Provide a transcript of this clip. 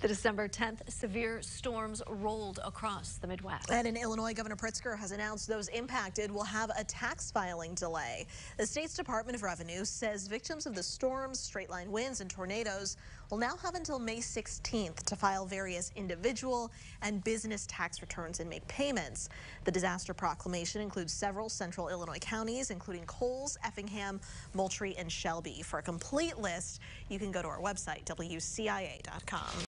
The December 10th severe storms rolled across the Midwest. And in Illinois, Governor Pritzker has announced those impacted will have a tax filing delay. The state's Department of Revenue says victims of the storms, straight line winds, and tornadoes will now have until May 16th to file various individual and business tax returns and make payments. The disaster proclamation includes several central Illinois counties, including Coles, Effingham, Moultrie, and Shelby. For a complete list, you can go to our website, WCIA.com.